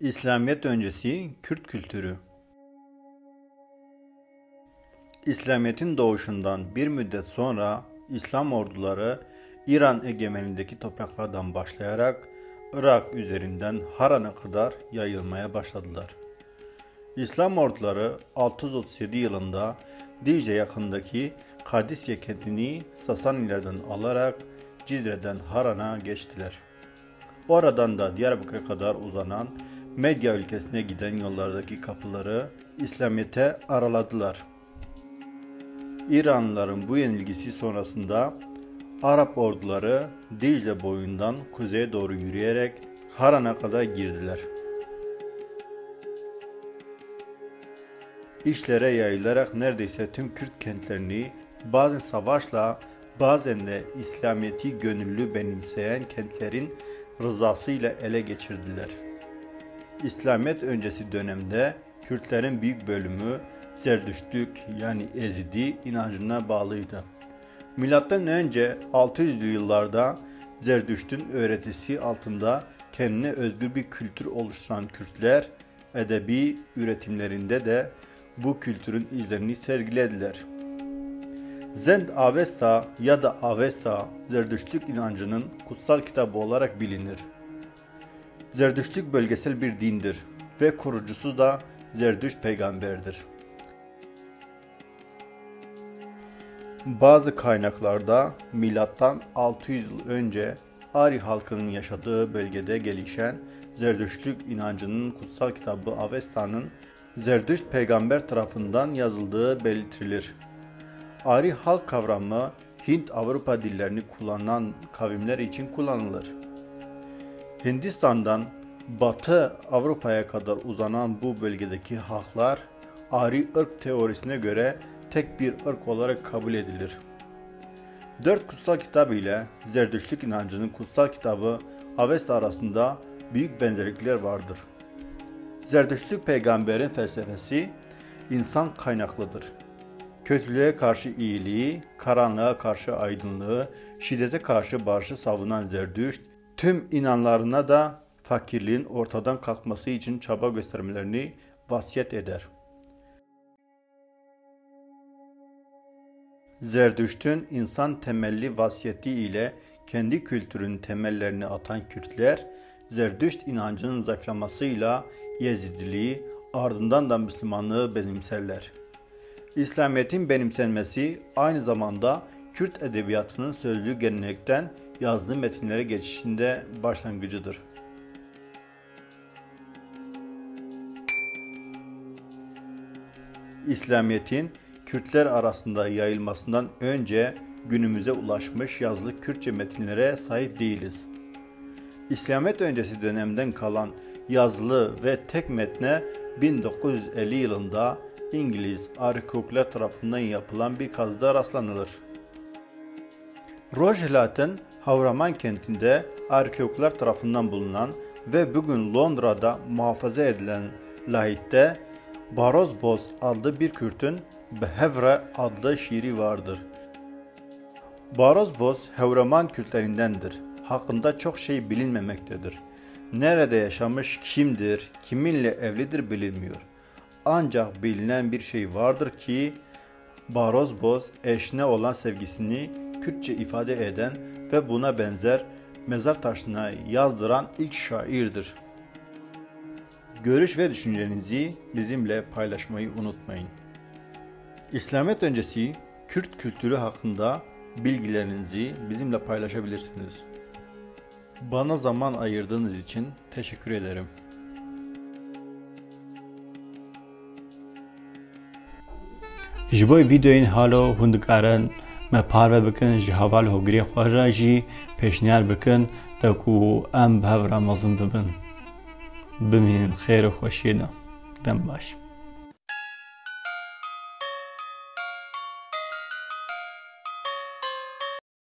İslamiyet öncesi Kürt kültürü İslamiyet'in doğuşundan bir müddet sonra İslam orduları İran egemenindeki topraklardan başlayarak Irak üzerinden Haran'a kadar yayılmaya başladılar. İslam orduları 637 yılında Dicle yakındaki Kadisye kentini Sasanilerden alarak Cizre'den Haran'a geçtiler. Oradan da Diyarbakır'a kadar uzanan Medya ülkesine giden yollardaki kapıları İslamiyet'e araladılar. İranlıların bu yenilgisi sonrasında Arap orduları Dicle boyundan kuzeye doğru yürüyerek Haran'a kadar girdiler. İşlere yayılarak neredeyse tüm Kürt kentlerini bazen savaşla bazen de İslamiyet'i gönüllü benimseyen kentlerin rızasıyla ele geçirdiler. İslamiyet öncesi dönemde Kürtlerin büyük bölümü Zerdüştlük yani Ezidi inancına bağlıydı. Milattan önce 600'lü yıllarda Zerdüşt'ün öğretisi altında kendine özgür bir kültür oluşturan Kürtler edebi üretimlerinde de bu kültürün izlerini sergilediler. Zend Avesta ya da Avesta Zerdüştlük inancının kutsal kitabı olarak bilinir. Zerdüştlük bölgesel bir dindir ve kurucusu da Zerdüşt peygamberdir. Bazı kaynaklarda milattan 600 yıl önce Ari halkının yaşadığı bölgede gelişen Zerdüştlük inancının kutsal kitabı Avesta'nın Zerdüşt peygamber tarafından yazıldığı belirtilir. Ari halk kavramı Hint-Avrupa dillerini kullanan kavimler için kullanılır. Hindistan'dan Batı Avrupa'ya kadar uzanan bu bölgedeki halklar Ari ırk teorisine göre tek bir ırk olarak kabul edilir. Dört kutsal kitabı ile Zerdüştlük inancının kutsal kitabı Avesta arasında büyük benzerlikler vardır. Zerdüştlük peygamberin felsefesi insan kaynaklıdır. Kötülüğe karşı iyiliği, karanlığa karşı aydınlığı, şiddete karşı barışı savunan Zerdüşt, tüm inanlarına da fakirliğin ortadan kalkması için çaba göstermelerini vasiyet eder. Zerdüşt'ün insan temelli vasiyeti ile kendi kültürün temellerini atan Kürtler, Zerdüşt inancının zayıflamasıyla Yezidiliği, ardından da Müslümanlığı benimserler. İslamiyet'in benimsenmesi aynı zamanda Kürt edebiyatının sözlü gelenekten yazılı metinlere geçişinde başlangıcıdır. İslamiyet'in Kürtler arasında yayılmasından önce günümüze ulaşmış yazılı Kürtçe metinlere sahip değiliz. İslamiyet öncesi dönemden kalan yazılı ve tek metne 1950 yılında İngiliz arkeologlar tarafından yapılan bir kazıda rastlanılır. Rojhelat'ın Havraman kentinde arkeologlar tarafından bulunan ve bugün Londra'da muhafaza edilen lahitte Barozboz adlı bir Kürt'ün Behevre adlı şiiri vardır. Barozboz Havraman Kürtlerindendir. Hakkında çok şey bilinmemektedir. Nerede yaşamış, kimdir, kiminle evlidir bilinmiyor. Ancak bilinen bir şey vardır ki Barozboz eşine olan sevgisini Kürtçe ifade eden ve buna benzer mezar taşına yazdıran ilk şairdir. Görüş ve düşüncelerinizi bizimle paylaşmayı unutmayın. İslamiyet öncesi Kürt kültürü hakkında bilgilerinizi bizimle paylaşabilirsiniz. Bana zaman ayırdığınız için teşekkür ederim. ji bo vîdeoyên halo hûn ما پارە بکن جهوال هوگری هۆگرێ خۆژاژی پێشنیار بکن دکو ام به مەزم ببن بمێن خێرە خوشیدم دم باشم